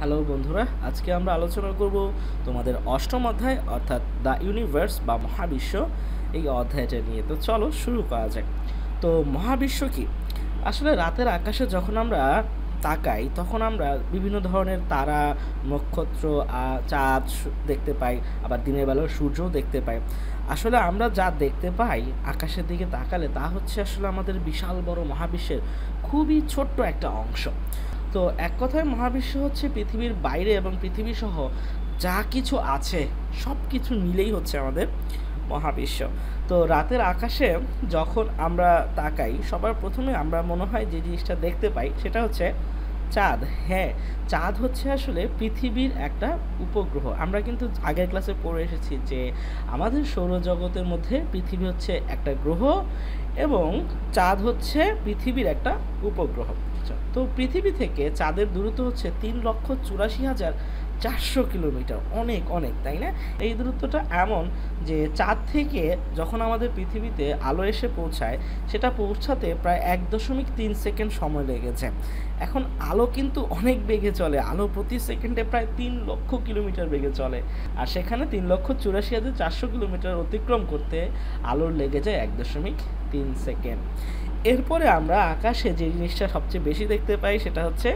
Hello বন্ধুরা, আজকে আমরা আলোচনা করব তোমাদের অষ্টম অধ্যায়, অর্থাৎ দ্য ইউনিভার্স বা মহাবিশ্ব এই অধ্যায়টা নিয়ে। তো চলো শুরু করা যাক। তো মহাবিশ্ব কি? আসলে রাতের আকাশে যখন আমরা তাকাই, তখন আমরা বিভিন্ন ধরনের তারা, নক্ষত্র চাঁদ দেখতে পাই, আবার দিনের বেলাও সূর্যও দেখতে পাই। আসলে আমরা যা দেখতে পাই আকাশের দিকে তাকালে, তা হচ্ছে আসলে আমাদের বিশাল বড় মহাবিশ্বের খুবই ছোট্ট একটা অংশ। তো এক কথায় মহাবিশ্ব হচ্ছে পৃথিবীর বাইরে এবং পৃথিবী সহ যা কিছু আছে, সব কিছু মিলেই হচ্ছে আমাদের মহাবিশ্ব। তো রাতের আকাশে যখন আমরা তাকাই, সবার প্রথমে আমরা মনে হয় যে জিনিসটা দেখতে পাই, সেটা হচ্ছে চাঁদ। হ্যাঁ চাঁদ হচ্ছে আসলে পৃথিবীর একটা উপগ্রহ। আমরা কিন্তু আগের ক্লাসে পড়ে এসেছি যে আমাদের সৌরজগতের মধ্যে পৃথিবী হচ্ছে একটা গ্রহ এবং চাঁদ হচ্ছে পৃথিবীর একটা উপগ্রহ। তো পৃথিবী থেকে চাঁদের দূরত্ব হচ্ছে তিন লক্ষ চুরাশি হাজার চারশো কিলোমিটার, অনেক অনেক, তাই না? এই দূরত্বটা এমন যে চাঁদ থেকে যখন আমাদের পৃথিবীতে আলো এসে পৌঁছায়, সেটা পৌঁছাতে প্রায় এক দশমিক তিন সেকেন্ড সময় লেগেছে। এখন আলো কিন্তু অনেক বেগে চলে, আলো প্রতি সেকেন্ডে প্রায় তিন লক্ষ কিলোমিটার বেগে চলে। আর সেখানে তিন লক্ষ চুরাশি হাজার চারশো কিলোমিটার অতিক্রম করতে আলোর লেগে যায় এক দশমিক তিন সেকেন্ড। এরপরে আমরা আকাশে যে জিনিসটা সবচেয়ে বেশি দেখতে পাই, সেটা হচ্ছে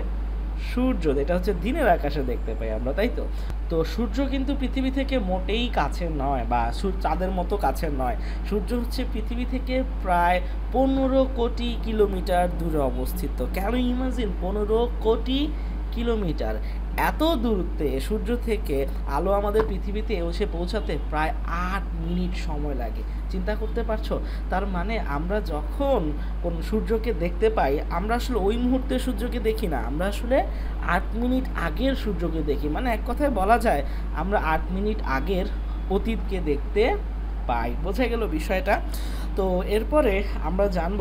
সূর্য, এটা হচ্ছে দিনের আকাশে দেখতে পাই আমরা, তাই তো? তো সূর্য কিন্তু পৃথিবী থেকে মোটেই কাছে নয় বা চাঁদের মতো কাছে নয়। সূর্য হচ্ছে পৃথিবী থেকে প্রায় পনেরো কোটি কিলোমিটার দূরে অবস্থিত। কেন ইমাজিন পনেরো কোটি কিলোমিটার? এত দূরত্বে সূর্য থেকে আলো আমাদের পৃথিবীতে এসে পৌঁছাতে প্রায় আট মিনিট সময় লাগে। চিন্তা করতে পারছ? তার মানে আমরা যখন কোন সূর্যকে দেখতে পাই, আমরা আসলে ওই মুহূর্তে সূর্যকে দেখি না। আমরা আসলে আট মিনিট আগের সূর্যকে দেখি। মানে এক কথায় বলা যায়, আমরা আট মিনিট আগের অতীতকে দেখতে পাই। বোঝা গেল বিষয়টা? তো এরপরে আমরা জানব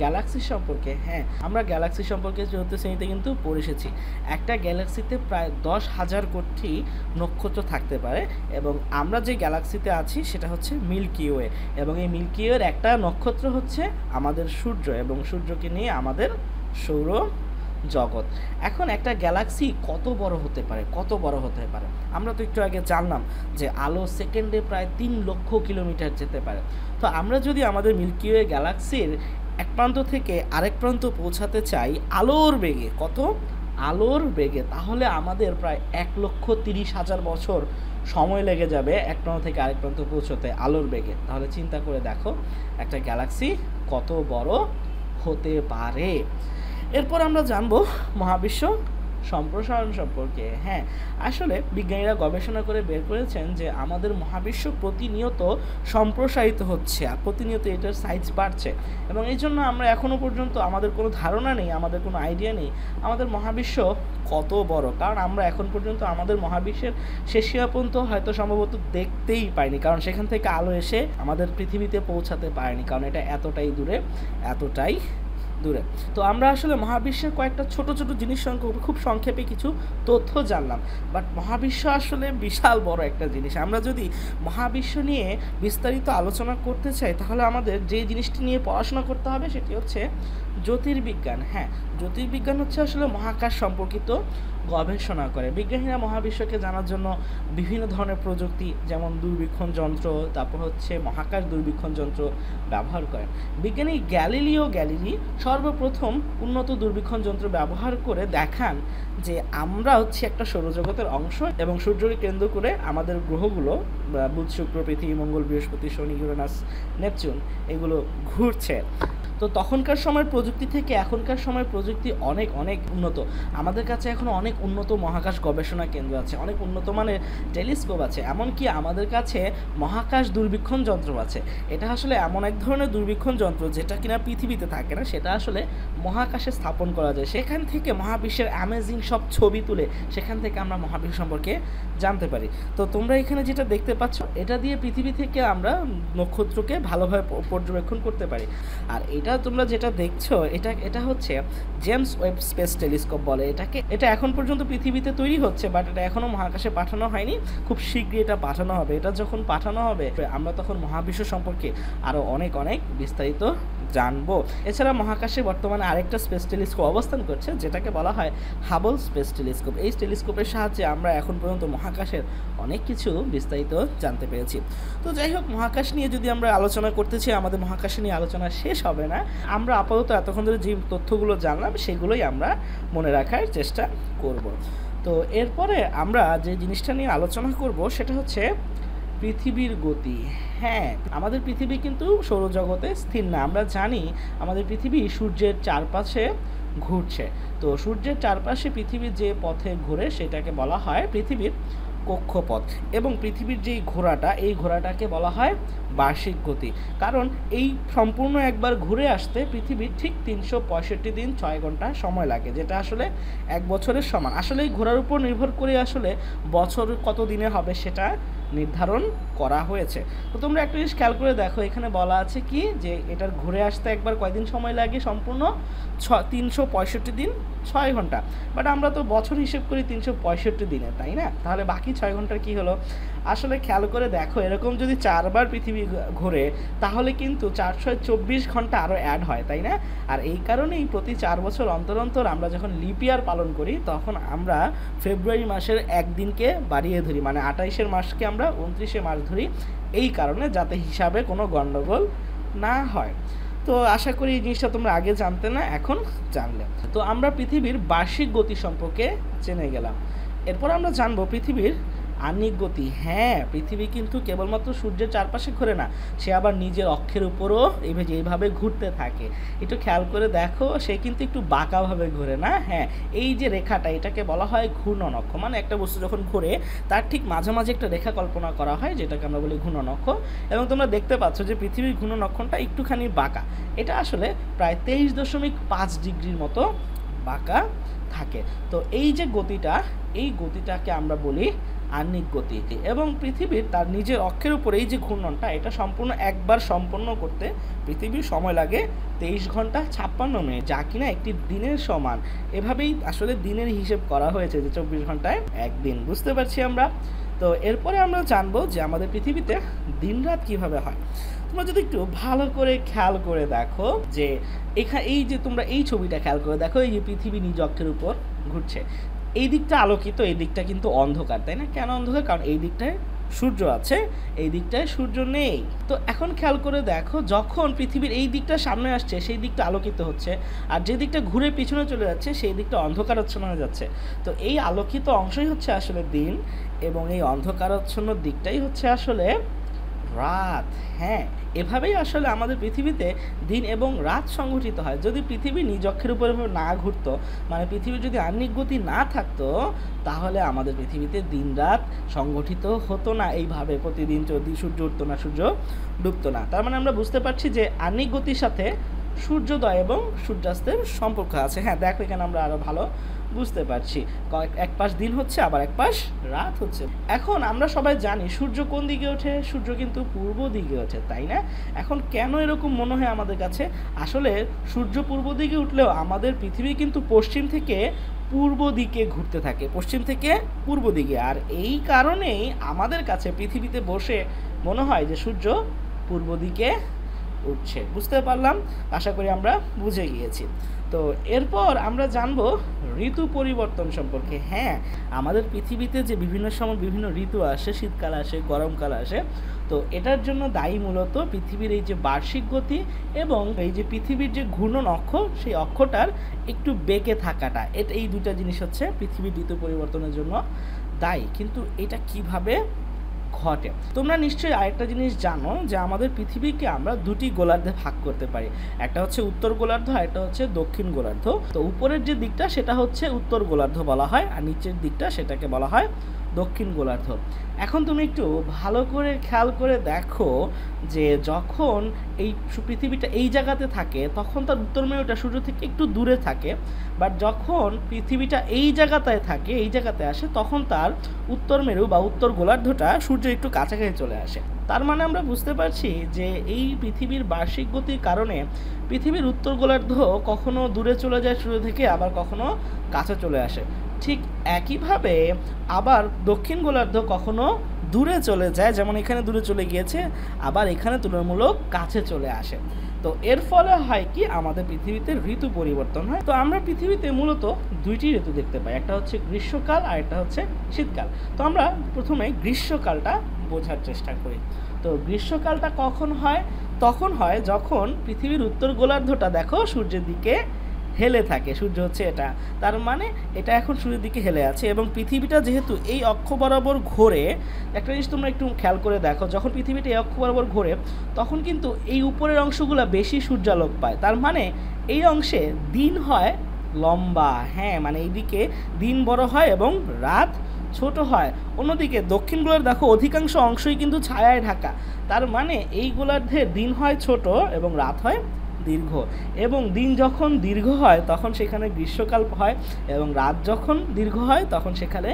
গ্যালাক্সি সম্পর্কে। হ্যাঁ আমরা গ্যালাক্সি সম্পর্কে চতুর্থ শ্রেণীতে কিন্তু পড়ে এসেছি, একটা গ্যালাক্সিতে প্রায় দশ হাজার কোটি নক্ষত্র থাকতে পারে এবং আমরা যে গ্যালাক্সিতে আছি সেটা হচ্ছে মিল্কি ওয়ে এবং এই মিল্কি ওয়ের একটা নক্ষত্র হচ্ছে আমাদের সূর্য এবং সূর্যকে নিয়ে আমাদের সৌর জগৎ। এখন একটা গ্যালাক্সি কত বড় হতে পারে? কত বড় হতে পারে? আমরা তো একটু আগে জানলাম যে আলো সেকেন্ডে প্রায় তিন লক্ষ কিলোমিটার যেতে পারে। তো আমরা যদি আমাদের মিল্কি ওয়ে গ্যালাক্সির এক প্রান্ত থেকে আরেক প্রান্ত পৌঁছাতে চাই, আলোর বেগে, কত? আলোর বেগে। তাহলে আমাদের প্রায় এক লক্ষ তিরিশ হাজার বছর সময় লেগে যাবে এক প্রান্ত থেকে আরেক প্রান্ত পৌঁছতে আলোর বেগে। তাহলে চিন্তা করে দেখো, একটা গ্যালাক্সি কত বড় হতে পারে। এরপর আমরা জানব মহাবিশ্ব সম্প্রসারণ সম্পর্কে। হ্যাঁ আসলে বিজ্ঞানীরা গবেষণা করে বের করেছেন যে আমাদের মহাবিশ্ব প্রতিনিয়ত সম্প্রসারিত হচ্ছে আর প্রতিনিয়ত এটার সাইজ বাড়ছে। এবং এই জন্য আমরা এখনও পর্যন্ত আমাদের কোনো ধারণা নেই, আমাদের কোনো আইডিয়া নেই আমাদের মহাবিশ্ব কত বড়। কারণ আমরা এখন পর্যন্ত আমাদের মহাবিশ্বের শেষ পর্যন্ত হয়তো সম্ভবত দেখতেই পাইনি। কারণ সেখান থেকে আলো এসে আমাদের পৃথিবীতে পৌঁছাতে পারেনি। কারণ এটা এতটাই দূরে, এতটাই দূরে। তো আমরা আসলে মহাবিশ্বের কয়েকটা ছোট ছোট জিনিস সম্পর্কে খুব সংক্ষেপে কিছু তথ্য জানলাম। বাট মহাবিশ্ব আসলে বিশাল বড় একটা জিনিস। আমরা যদি মহাবিশ্ব নিয়ে বিস্তারিত আলোচনা করতে চাই, তাহলে আমাদের যে জিনিসটি নিয়ে পড়াশোনা করতে হবে সেটি হচ্ছে জ্যোতির্বিজ্ঞান। হ্যাঁ জ্যোতির্বিজ্ঞান হচ্ছে আসলে মহাকাশ সম্পর্কিত গবেষণা করে। বিজ্ঞানীরা মহাবিশ্বকে জানার জন্য বিভিন্ন ধরনের প্রযুক্তি, যেমন দূরবীক্ষণ যন্ত্র, তারপর হচ্ছে মহাকাশ দূরবীক্ষণ যন্ত্র ব্যবহার করেন। বিজ্ঞানী গ্যালিলিও গ্যালিলি সর্বপ্রথম উন্নত দূরবীক্ষণ যন্ত্র ব্যবহার করে দেখান যে আমরা হচ্ছে একটা সৌরজগতের অংশ এবং সূর্যকে কেন্দ্র করে আমাদের গ্রহগুলো বুধ, শুক্র, পৃথিবী, মঙ্গল, বৃহস্পতি, শনি, ইউরেনাস, নেপচুন, এগুলো ঘুরছে। তো তখনকার সময়ের প্রযুক্তি থেকে এখনকার সময়ের প্রযুক্তি অনেক অনেক উন্নত। আমাদের কাছে এখন অনেক উন্নত মহাকাশ গবেষণা কেন্দ্র আছে, অনেক উন্নত মানের টেলিস্কোপ আছে, এমনকি আমাদের কাছে মহাকাশ দুর্বীক্ষণ যন্ত্র আছে। এটা আসলে এমন এক ধরনের দুর্বীক্ষণ যন্ত্র যেটা কিনা পৃথিবীতে থাকে না, সেটা আসলে মহাকাশে স্থাপন করা যায়। সেখান থেকে মহাবিশ্বের অ্যামেজিং সব ছবি তুলে সেখান থেকে আমরা মহাবিশ্ব সম্পর্কে জানতে পারি। তো তোমরা এখানে যেটা দেখতে পাচ্ছ, এটা দিয়ে পৃথিবী থেকে আমরা নক্ষত্রকে ভালোভাবে পর্যবেক্ষণ করতে পারি। আর এটা তোমরা যেটা দেখছ, এটা এটা হচ্ছে জেমস ওয়েব স্পেস টেলিস্কোপ বলে। এটাকে, এটা এখন পর্যন্ত পৃথিবীতে তৈরি হচ্ছে বাট এটা এখনও মহাকাশে পাঠানো হয়নি। খুব শীঘ্রই এটা পাঠানো হবে। এটা যখন পাঠানো হবে, আমরা তখন মহাবিশ্ব সম্পর্কে আরও অনেক অনেক বিস্তারিত জানব। এছাড়া মহাকাশে বর্তমানে আরেকটা স্পেস টেলিস্কোপ অবস্থান করছে, যেটাকে বলা হয় হাবল স্পেস টেলিস্কোপ। এই টেলিস্কোপের সাহায্যে আমরা এখন পর্যন্ত মহাকাশের অনেক কিছু বিস্তারিত জানতে পেরেছি। তো যাই হোক, মহাকাশ নিয়ে যদি আমরা আলোচনা করতেছি আমাদের মহাকাশ নিয়ে আলোচনা শেষ হবে না। আমরা আপাতত এতক্ষণ ধরে যে তথ্যগুলো জানলাম, সেগুলোই আমরা মনে রাখার চেষ্টা করব। তো এরপরে আমরা যে জিনিসটা নিয়ে আলোচনা করব, সেটা হচ্ছে পৃথিবীর গতি। হ্যাঁ আমাদের পৃথিবী কিন্তু সৌরজগতে স্থির না। আমরা জানি আমাদের পৃথিবী সূর্যের চারপাশে ঘুরছে। তো সূর্যের চারপাশে পৃথিবীর যে পথে ঘুরে সেটাকে বলা হয় পৃথিবীর কক্ষপথ এবং পৃথিবীর যেই ঘোরাটা এই ঘোরাটাকে বলা হয় বার্ষিক গতি। কারণ এই সম্পূর্ণ একবার ঘুরে আসতে পৃথিবীর ঠিক তিনশো পঁয়ষট্টি দিন ছয় ঘণ্টা সময় লাগে, যেটা আসলে এক বছরের সমান। আসলে এই ঘোরার উপর নির্ভর করে আসলে বছর কত দিনে হবে সেটা নির্ধারণ করা হয়েছে। তো তোমরা একটা জিনিস খেয়াল করে দেখো, এখানে বলা আছে কি যে এটার ঘুরে আসতে একবার কয়দিন সময় লাগে? সম্পূর্ণ ছ, তিনশো পঁয়ষট্টি দিন, ছয় ঘণ্টা। বাট আমরা তো বছর হিসেব করি তিনশো পঁয়ষট্টি দিনে, তাই না? তাহলে বাকি ছয় ঘণ্টার কি হলো? আসলে খেয়াল করে দেখো, এরকম যদি চারবার পৃথিবী ঘোরে, তাহলে কিন্তু চারশো চব্বিশ ঘণ্টা আরও অ্যাড হয়, তাই না? আর এই কারণেই প্রতি চার বছর অন্তর অন্তর আমরা যখন লিপিয়ার পালন করি, তখন আমরা ফেব্রুয়ারি মাসের একদিনকে বাড়িয়ে ধরি মানে আঠাইশের মাসকে আমরা উনত্রিশে মাস ধরি, এই কারণে যাতে হিসাবে কোনো গণ্ডগোল না হয়। তো আশা করি এই জিনিসটা তোমরা আগে জানতে না, এখন জানলে। তো আমরা পৃথিবীর বার্ষিক গতি সম্পর্কে জেনে গেলাম। এরপর আমরা জানব পৃথিবীর আনিক গতি। হ্যাঁ পৃথিবী কিন্তু কেবলমাত্র সূর্যের চারপাশে ঘোরে না, সে আবার নিজের অক্ষের উপরও এইভাবে এইভাবে ঘুরতে থাকে। একটু খেয়াল করে দেখো, সে কিন্তু একটু বাঁকাভাবে ঘুরে না? হ্যাঁ এই যে রেখাটা, এটাকে বলা হয় ঘূর্ণন অক্ষ মানে একটা বস্তু যখন ঘুরে, তার ঠিক মাঝে মাঝে একটা রেখা কল্পনা করা হয়, যেটাকে আমরা বলি ঘূর্ণন অক্ষ এবং তোমরা দেখতে পাচ্ছ যে পৃথিবীর ঘূর্ণন অক্ষটা একটুখানি বাঁকা। এটা আসলে প্রায় তেইশ দশমিক পাঁচ ডিগ্রির মতো বাঁকা থাকে। তো এই যে গতিটা, এই গতিটাকে আমরা বলি আহ্নিক গতি এবং পৃথিবীর তার নিজের অক্ষের উপর এই যে ঘূর্ণনটা, এটা সম্পূর্ণ একবার সম্পন্ন করতে পৃথিবীর সময় লাগে তেইশ ঘণ্টা ছাপ্পান্ন মিনিট, যা কিনা একটি দিনের সমান। এভাবেই আসলে দিনের হিসেব করা হয়েছে যে চব্বিশ ঘন্টায় একদিন, বুঝতে পারছি আমরা? তো এরপরে আমরা জানব যে আমাদের পৃথিবীতে দিন রাত কীভাবে হয়। তোমরা যদি একটু ভালো করে খেয়াল করে দেখো যে এখানে এই যে তোমরা এই ছবিটা খেয়াল করে দেখো, এই যে পৃথিবী নিজ অক্ষের উপর ঘুরছে। এই দিকটা আলোকিত, এই দিকটা কিন্তু অন্ধকার, তাই না? কেন অন্ধকার? কারণ এই দিকটায় সূর্য আছে, এই দিকটায় সূর্য নেই। তো এখন খেয়াল করে দেখো, যখন পৃথিবীর এই দিকটা সামনে আসছে, সেই দিকটা আলোকিত হচ্ছে, আর যে দিকটা ঘুরে পিছনে চলে যাচ্ছে, সেই দিকটা অন্ধকারাচ্ছন্ন হয়ে যাচ্ছে। তো এই আলোকিত অংশই হচ্ছে আসলে দিন, এবং এই অন্ধকারাচ্ছন্ন দিকটাই হচ্ছে আসলে রাত হ্যাঁ। এভাবেই আসলে আমাদের পৃথিবীতে দিন এবং রাত সংঘটিত হয়। যদি পৃথিবী নিজ অক্ষের উপর না ঘুরত মানে পৃথিবীর যদি আর্নিক গতি না থাকতো, তাহলে আমাদের পৃথিবীতে দিন রাত সংগঠিত হতো না। এইভাবে প্রতিদিন যদি সূর্য উঠতো না, সূর্য ডুবতো না। তার মানে আমরা বুঝতে পারছি যে আর্নিক গতির সাথে সূর্যোদয় এবং সূর্যাস্তের সম্পর্ক আছে। হ্যাঁ দেখো এখানে আমরা আরও ভালো বুঝতে পারছি। এক পাশ দিন হচ্ছে, আবার এক পাশ রাত হচ্ছে। এখন আমরা সবাই জানি সূর্য কোন দিকে ওঠে, সূর্য কিন্তু পূর্ব দিকে ওঠে, তাই না? এখন কেন এরকম মনে হয় আমাদের কাছে? আসলে সূর্য পূর্ব দিকে উঠলেও আমাদের পৃথিবী কিন্তু পশ্চিম থেকে পূর্ব দিকে ঘুরতে থাকে, পশ্চিম থেকে পূর্ব দিকে। আর এই কারণেই আমাদের কাছে পৃথিবীতে বসে মনে হয় যে সূর্য পূর্ব দিকে উঠছে। বুঝতে পারলাম, আশা করি আমরা বুঝে গিয়েছি। তো এরপর আমরা জানব ঋতু পরিবর্তন সম্পর্কে। হ্যাঁ আমাদের পৃথিবীতে যে বিভিন্ন সময় বিভিন্ন ঋতু আসে, শীতকাল আসে, গরমকাল আসে, তো এটার জন্য দায়ী মূলত পৃথিবীর এই যে বার্ষিক গতি এবং এই যে পৃথিবীর যে ঘূর্ণন অক্ষ সেই অক্ষটার একটু বেঁকে থাকাটা। এটা এই দুটা জিনিস হচ্ছে পৃথিবীর ঋতু পরিবর্তনের জন্য দায়ী। কিন্তু এটা কীভাবে ঘটে। তোমরা নিশ্চয়ই আরেকটা জিনিস জানো যে আমাদের পৃথিবীকে আমরা দুটি গোলার্ধে ভাগ করতে পারি। একটা হচ্ছে উত্তর গোলার্ধ আর একটা হচ্ছে দক্ষিণ গোলার্ধ। তো উপরের যে দিকটা সেটা হচ্ছে উত্তর গোলার্ধ বলা হয় আর নিচের দিকটা সেটাকে বলা হয় দক্ষিণ গোলার্ধ। এখন তুমি একটু ভালো করে খেয়াল করে দেখো যে যখন এই পৃথিবীটা এই জায়গাতে থাকে, তখন তার উত্তর মেরুটা সূর্য থেকে একটু দূরে থাকে। বাট যখন পৃথিবীটা এই জায়গাটায় থাকে, এই জায়গাতে আসে, তখন তার উত্তর মেরু বা উত্তর গোলার্ধটা সূর্য একটু কাছাকাছি চলে আসে। তার মানে আমরা বুঝতে পারছি যে এই পৃথিবীর বার্ষিক গতির কারণে পৃথিবীর উত্তর গোলার্ধ কখনো দূরে চলে যায়, সূর্য থেকে আবার কখনো কাছে চলে আসে। ঠিক একইভাবে আবার দক্ষিণ গোলার্ধ কখনো দূরে চলে যায়, যেমন এখানে দূরে চলে গিয়েছে, আবার এখানে তুলনামূলক কাছে চলে আসে। তো এর ফলে হয় কি, আমাদের পৃথিবীতে ঋতু পরিবর্তন হয়। তো আমরা পৃথিবীতে মূলত দুইটি ঋতু দেখতে পাই, একটা হচ্ছে গ্রীষ্মকাল আর একটা হচ্ছে শীতকাল। তো আমরা প্রথমে গ্রীষ্মকালটা বোঝার চেষ্টা করি। তো গ্রীষ্মকালটা কখন হয়? তখন হয় যখন পৃথিবীর উত্তর গোলার্ধটা দেখো, সূর্যের দিকে হেলে থাকে, সূর্য হচ্ছে এটা। তার মানে এটা এখন সূর্যের দিকে হেলে আছে এবং পৃথিবীটা যেহেতু এই অক্ষ বরাবর ঘোরে, একটা জিনিস তোমরা একটু খেয়াল করে দেখো, যখন পৃথিবীটা এই অক্ষ বরাবর ঘোরে, তখন কিন্তু এই উপরের অংশগুলো বেশি সূর্যালোক পায়। তার মানে এই অংশে দিন হয় লম্বা হ্যাঁ মানে এইদিকে দিন বড় হয় এবং রাত ছোট হয়। অন্যদিকে দক্ষিণ গোলার দেখো অধিকাংশ অংশই কিন্তু ছায়ায় ঢাকা। তার মানে এই গোলার্ধে দিন হয় ছোট এবং রাত হয় দীর্ঘ। এবং দিন যখন দীর্ঘ হয়, তখন সেখানে গ্রীষ্মকাল হয় এবং রাত যখন দীর্ঘ হয়, তখন সেখানে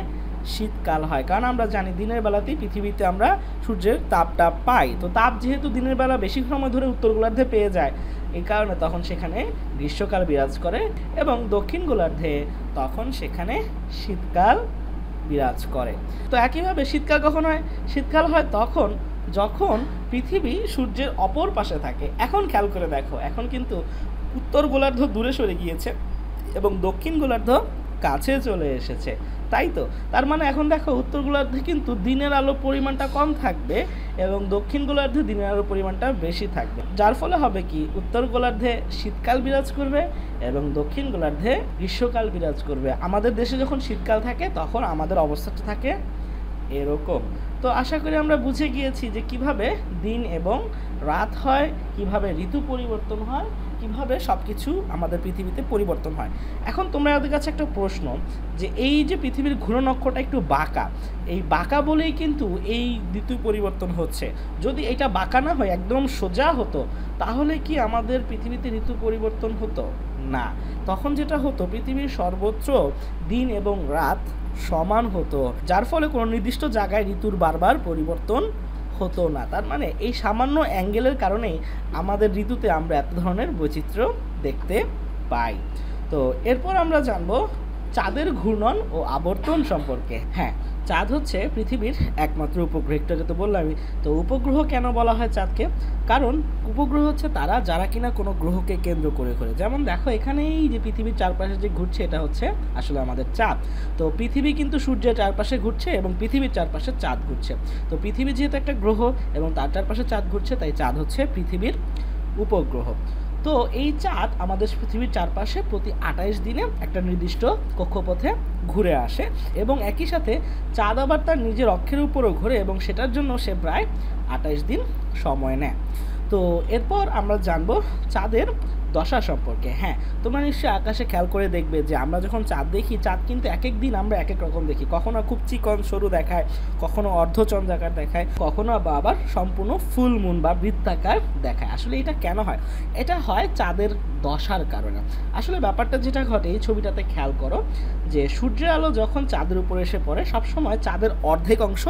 শীতকাল হয়। কারণ আমরা জানি দিনের বেলাতেই পৃথিবীতে আমরা সূর্যের তাপটা পাই। তো তাপ যেহেতু দিনের বেলা বেশি সময় ধরে উত্তর গোলার্ধে পেয়ে যায় এই কারণে তখন সেখানে গ্রীষ্মকাল বিরাজ করে এবং দক্ষিণ গোলার্ধে তখন সেখানে শীতকাল বিরাজ করে। তো একইভাবে শীতকাল কখন হয়? শীতকাল হয় তখন যখন পৃথিবী সূর্যের অপর পাশে থাকে, এখন খেয়াল করে দেখো, এখন কিন্তু উত্তর গোলার্ধ দূরে সরে গিয়েছে এবং দক্ষিণ গোলার্ধ কাছে চলে এসেছে। তাই তো? তার মানে এখন দেখো, উত্তর গোলার্ধে কিন্তু দিনের আলোর পরিমাণটা কম থাকবে এবং দক্ষিণ গোলার্ধে দিনের আলোর পরিমাণটা বেশি থাকবে। যার ফলে হবে কি? উত্তর গোলার্ধে শীতকাল বিরাজ করবে এবং দক্ষিণ গোলার্ধে গ্রীষ্মকাল বিরাজ করবে। আমাদের দেশে যখন শীতকাল থাকে, তখন আমাদের অবস্থাটা থাকে এরকম। তো আশা করি আমরা বুঝে গিয়েছি যে কীভাবে দিন এবং রাত হয়, কীভাবে ঋতু পরিবর্তন হয়, কীভাবে সব কিছু আমাদের পৃথিবীতে পরিবর্তন হয়। এখন তোমরা ওদের কাছে একটা প্রশ্ন, যে এই যে পৃথিবীর ঘূর্ণনক্ষটা একটু বাঁকা, এই বাঁকা বলেই কিন্তু এই ঋতু পরিবর্তন হচ্ছে। যদি এটা বাঁকা না হয়, একদম সোজা হতো, তাহলে কি আমাদের পৃথিবীতে ঋতু পরিবর্তন হতো? না। তখন যেটা হতো, পৃথিবীর সর্বোচ্চ দিন এবং রাত সমান হতো, যার ফলে কোনো নির্দিষ্ট জায়গায় ঋতুর বারবার পরিবর্তন হতো না। তার মানে এই সামান্য অ্যাঙ্গেলের কারণেই আমাদের ঋতুতে আমরা এত ধরনের বৈচিত্র্য দেখতে পাই। তো এরপর আমরা জানব চাঁদের ঘূর্ণন ও আবর্তন সম্পর্কে। হ্যাঁ চাঁদ হচ্ছে পৃথিবীর একমাত্র উপগ্রহ একটু তো বললামই। তো উপগ্রহ কেন বলা হয় চাঁদকে? কারণ উপগ্রহ হচ্ছে তারা, যারা কিনা কোনো গ্রহকে কেন্দ্র করে করে। যেমন দেখো, এখানেই যে পৃথিবীর চারপাশে যে ঘুরছে, এটা হচ্ছে আসলে আমাদের চাঁদ। তো পৃথিবী কিন্তু সূর্যের চারপাশে ঘুরছে এবং পৃথিবীর চারপাশে চাঁদ ঘুরছে। তো পৃথিবী যেহেতু একটা গ্রহ এবং তার চারপাশে চাঁদ ঘুরছে, তাই চাঁদ হচ্ছে পৃথিবীর উপগ্রহ। তো এই চাঁদ আমাদের পৃথিবীর চারপাশে প্রতি আঠাইশ দিনে একটা নির্দিষ্ট কক্ষপথে ঘুরে আসে এবং একই সাথে চাঁদ আবার তার নিজের অক্ষের উপরও ঘুরে এবং সেটার জন্য সে প্রায় আঠাইশ দিন সময় নেয়। তো এরপর আমরা জানব চাঁদের দশা সম্পর্কে হ্যাঁ? তোমরা নিশ্চয়ই আকাশে খেয়াল করে দেখবে যে আমরা যখন চাঁদ দেখি, চাঁদ কিন্তু এক এক দিন আমরা এক এক রকম দেখি। কখনো খুব চিকন সরু দেখায়, কখনো অর্ধচন্দ্রাকার দেখায়, কখনো বা আবার সম্পূর্ণ ফুল মুন বা বৃত্তাকার দেখায়। আসলে এটা কেন হয়? এটা হয় চাঁদের দশার কারণে। আসলে ব্যাপারটা যেটা ঘটে, এই ছবিটাতে খেয়াল করো যে সূর্যের আলো যখন চাঁদের উপরে এসে পড়ে, সবসময় চাঁদের অর্ধেক অংশ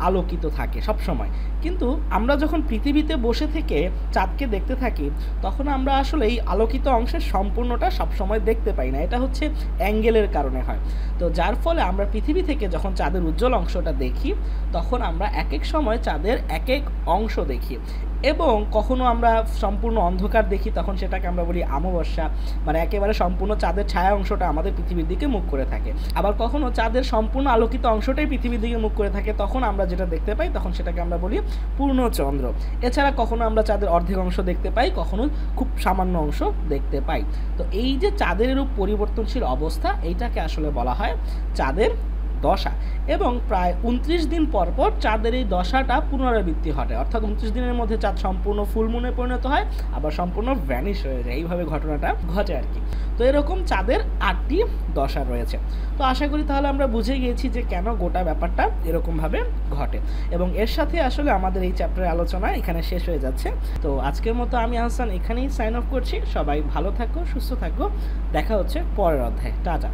আলোকিত থাকে সব সময় কিন্তু আমরা যখন পৃথিবীতে বসে থেকে চাঁদকে দেখতে থাকি, তখন আমরা আসলে এই আলোকিত অংশের সম্পূর্ণটা সবসময় দেখতে পাই না। এটা হচ্ছে অ্যাঙ্গেলের কারণে হয়। তো যার ফলে আমরা পৃথিবী থেকে যখন চাঁদের উজ্জ্বল অংশটা দেখি, তখন আমরা এক এক সময় চাঁদের এক এক অংশ দেখি। এবং কখনো আমরা সম্পূর্ণ অন্ধকার দেখি, তখন সেটাকে আমরা বলি অমাবস্যা। মানে একেবারে সম্পূর্ণ চাঁদের ছায়া অংশটা আমাদের পৃথিবীর দিকে মুখ করে থাকে। আবার কখনো চাঁদের সম্পূর্ণ আলোকিত অংশটাই পৃথিবীর দিকে মুখ করে থাকে, তখন আমরা যেটা দেখতে পাই, তখন সেটাকে আমরা বলি পূর্ণচন্দ্র। এছাড়া কখনো আমরা চাঁদের অর্ধেক অংশ দেখতে পাই কখনো খুব সামান্য অংশ দেখতে পাই। তো এই যে চাঁদের এরূপ পরিবর্তনশীল অবস্থা, এইটাকে আসলে বলা হয় চাঁদের দশা এবং প্রায় উনত্রিশ দিন পর পর চাঁদের এই দশাটা পুনরাবৃত্তি ঘটে। অর্থাৎ উনত্রিশ দিনের মধ্যে চাঁদ সম্পূর্ণ ফুলমুনে পরিণত হয়, আবার সম্পূর্ণ ভ্যানিশ হয়ে যায়। এইভাবে ঘটনাটা ঘটে আর কি। তো এরকম চাঁদের আটটি দশা রয়েছে। তো আশা করি তাহলে আমরা বুঝে গিয়েছি যে কেন গোটা ব্যাপারটা এরকমভাবে ঘটে। এবং এর সাথে আসলে আমাদের এই চ্যাপ্টারের আলোচনা এখানে শেষ হয়ে যাচ্ছে। তো আজকের মতো আমি আহসান এখানেই সাইন অফ করছি। সবাই ভালো থাকো, সুস্থ থাকো। দেখা হচ্ছে পরের অধ্যায়। টাটা।